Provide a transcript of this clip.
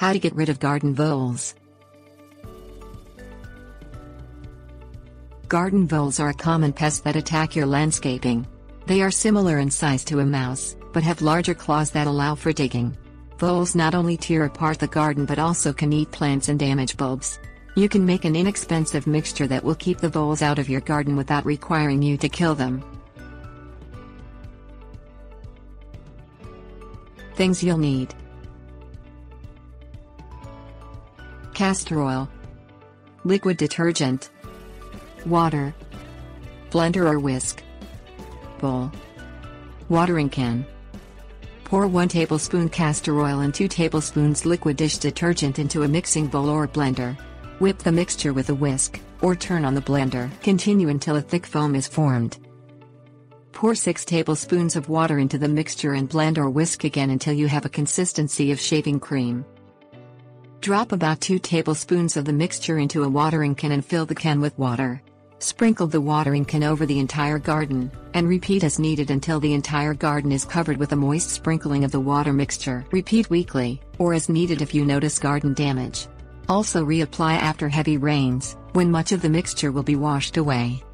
How to get rid of garden voles. Garden voles are a common pest that attack your landscaping. They are similar in size to a mouse, but have larger claws that allow for digging. Voles not only tear apart the garden but also can eat plants and damage bulbs. You can make an inexpensive mixture that will keep the voles out of your garden without requiring you to kill them. Things you'll need Castor oil, liquid detergent, water, blender or whisk, bowl, watering can. Pour 1 tablespoon castor oil and 2 tablespoons liquid dish detergent into a mixing bowl or blender. Whip the mixture with a whisk, or turn on the blender. Continue until a thick foam is formed. Pour 6 tablespoons of water into the mixture and blend or whisk again until you have a consistency of shaving cream. Drop about 2 tablespoons of the mixture into a watering can and fill the can with water. Sprinkle the watering can over the entire garden, and repeat as needed until the entire garden is covered with a moist sprinkling of the water mixture. Repeat weekly, or as needed if you notice garden damage. Also reapply after heavy rains, when much of the mixture will be washed away.